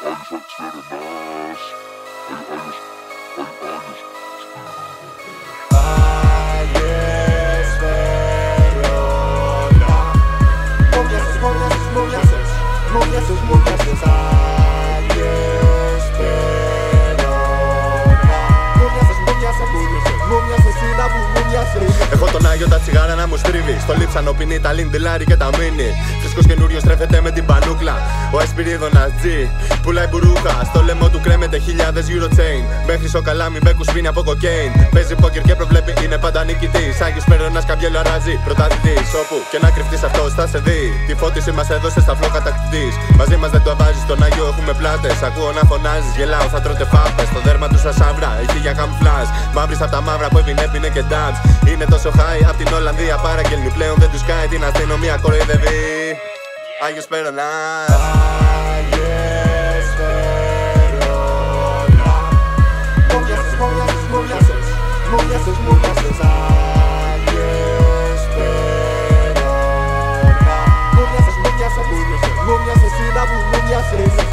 Πέρανας Άγιος, Άγιος, Άγιες Βερόνα Μου μοιάζεις, μου μοιάζεις, μου μοιάζεις Μου μοιάζεις, μου μοιάζεις Άγιες Βερόνα Μου μοιάζεις, μου μοιάζεις Μου μοιάζεις, είναι που μου μοιάζεις Έχω τον Άγιο τα τσιγάρα να μου στρίβει. Στο λείψανο πίνει τα λινδιλάρι και τα μίνι. Φρέσκος καινούριο στρέφεται με την πανούκλα. Ο Εσπυρίδωνας G πουλάει μπουρούχα. Στο λαιμό του κρέμεται χιλιάδες euro chain. Μέχρι ο καλάμι μπέκου σβήνει από κοκέιν. Παίζει πόκερ και προβλέπει είναι πάντα νικητή. Άγιο Περόνα καμπιέλο αράζει. Πρωταθλητή. Όπου και να κρυφτείς αυτό θα σε δει. Τη φώτιση μας έδωσε στα φλό κατακτητή. Μαζί μας δεν το βάζεις. Στον Άγιο έχουμε πλάτες. Ακούω να φωνάζεις. Γελάω θα τρώτε φάπες. Στο δέρμα του σας σαύρα. Έχει για καμφλάζ. Μαύρης από τα μαύρα που έβινε έπινε και ντάτς. Είναι τόσο high απ' την Ολλανδία παραγγέλνει πλέον δεν τους κάει την αστυνομία κοροϊδεύει. Άγιος Περονάς. Άγιες Βερόνα Μου μοιάζεις, μου μοιάζεις, μου μοιάζεις Μου μοιάζεις, μου μοιάζεις Άγιες Βερόνα Μου μοιάζεις, μου μοιάζεις Μου μοιάζεις, είναι